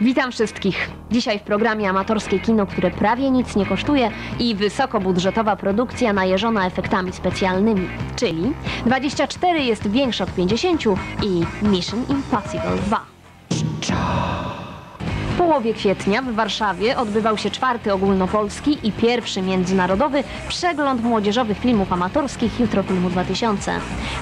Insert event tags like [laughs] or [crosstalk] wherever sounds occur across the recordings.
Witam wszystkich. Dzisiaj w programie Amatorskie Kino, które prawie nic nie kosztuje i wysokobudżetowa produkcja najeżona efektami specjalnymi, czyli 24 jest większe od 50 i Mission Impossible 2. Połowie kwietnia w Warszawie odbywał się czwarty ogólnopolski i pierwszy międzynarodowy przegląd młodzieżowych filmów amatorskich Jutro Filmu 2000.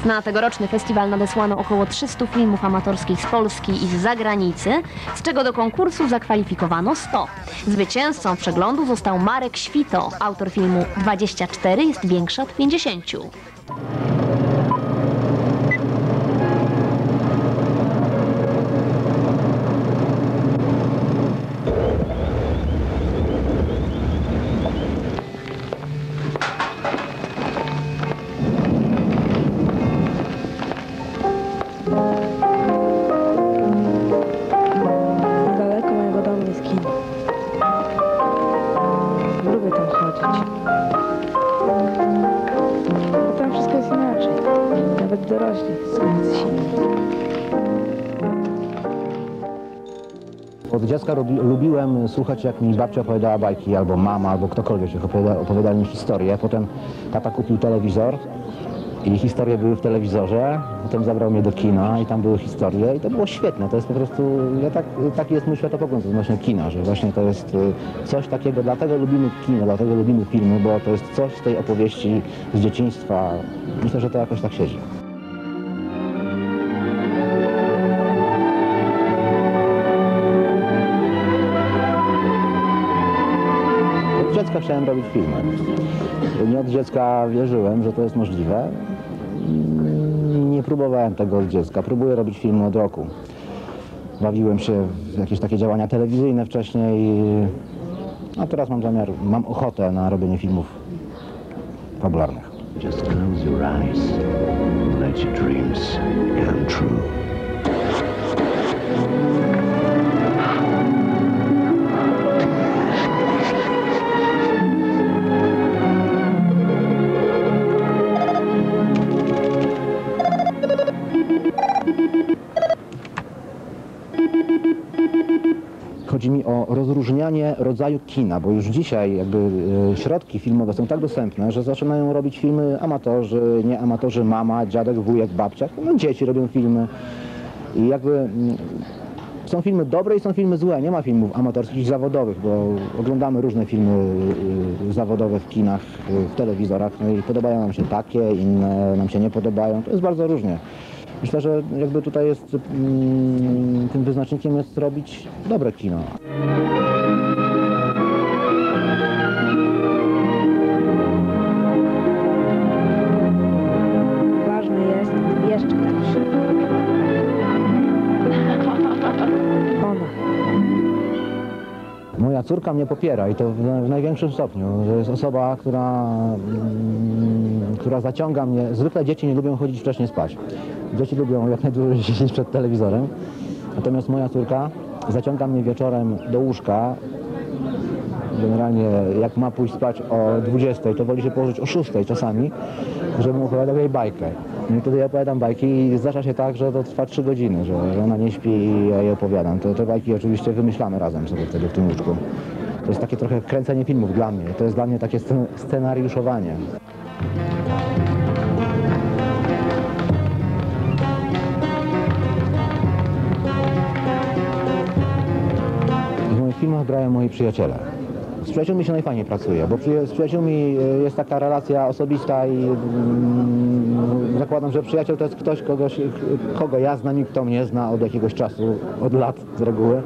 Na tegoroczny festiwal nadesłano około 300 filmów amatorskich z Polski i z zagranicy, z czego do konkursu zakwalifikowano 100. Zwycięzcą przeglądu został Marek Świto, autor filmu 24 jest większe od 50. Nawet dorośli. Od dziecka lubiłem słuchać, jak mi babcia opowiadała bajki, albo mama, albo ktokolwiek jak opowiada, opowiadali mi historię. Potem tata kupił telewizor i historie były w telewizorze. Potem zabrał mnie do kina i tam były historie i to było świetne. To jest po prostu, ja tak, taki jest mój światopogląd odnośnie kina, że właśnie to jest y, coś takiego, dlatego lubimy kino, dlatego lubimy filmy, bo to jest coś z tej opowieści z dzieciństwa. Myślę, że to jakoś tak siedzi. Dziecka chciałem robić filmy. Nie od dziecka wierzyłem, że to jest możliwe. Nie próbowałem tego od dziecka. Próbuję robić filmy od roku. Bawiłem się w jakieś takie działania telewizyjne wcześniej. A teraz mam zamiar, mam ochotę na robienie filmów fabularnych. Just close your eyes. Let your dreams come true. Chodzi mi o rozróżnianie rodzaju kina, bo już dzisiaj jakby e, środki filmowe są tak dostępne, że zaczynają robić filmy amatorzy, nie amatorzy, mama, dziadek, wujek, babcia. No, dzieci robią filmy i jakby mm, są filmy dobre i są filmy złe. Nie ma filmów amatorskich zawodowych, bo oglądamy różne filmy y, zawodowe w kinach, y, w telewizorach no i podobają nam się takie, inne nam się nie podobają. To jest bardzo różnie. Myślę, że jakby tutaj jest mm, tym wyznacznikiem jest robić dobre kino. Ważne jest jeszcze. [laughs] Ona. Moja córka mnie popiera i to w, w największym stopniu. To jest osoba, która, mm, która zaciąga mnie. Zwykle dzieci nie lubią chodzić wcześniej spać. Dzieci lubią jak najdłużej [laughs] siedzieć przed telewizorem. Natomiast moja córka zaciąga mnie wieczorem do łóżka. Generalnie jak ma pójść spać o 20, to woli się położyć o 6 czasami, żebym opowiadał jej bajkę. No I wtedy ja opowiadam bajki i zdarza się tak, że to trwa 3 godziny, że, że ona nie śpi i ja jej opowiadam. To, te bajki oczywiście wymyślamy razem sobie wtedy w tym łóżku. To jest takie trochę kręcenie filmów dla mnie. To jest dla mnie takie scen- scenariuszowanie. Grają moi przyjaciele. Z przyjaciółmi się najfajniej pracuje, bo przyja- z przyjaciółmi e, jest taka relacja osobista i mm, zakładam, że przyjaciel to jest ktoś, kogo, się- kogo ja znam i kto mnie zna od jakiegoś czasu, od lat z reguły.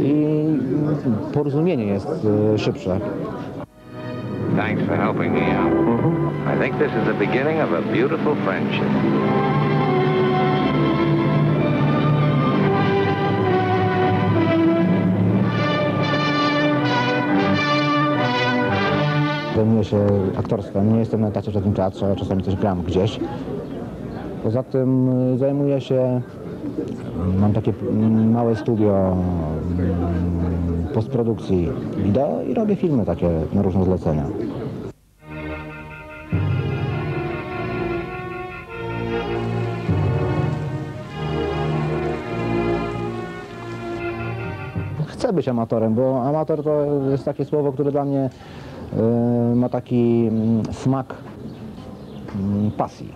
I porozumienie jest e, szybsze. Thanks for helping me out. I think this is the beginning of a beautiful friendship. Zajmuję się aktorstwem, nie jestem na etacie w żadnym teatrze, czasami też gram gdzieś. Poza tym y, zajmuję się, mam takie mm, małe studio mm, postprodukcji wideo i robię filmy takie na różne zlecenia. chcę być amatorem, bo amator to jest takie słowo, które dla mnie ma taki mm, smak mm, pasji.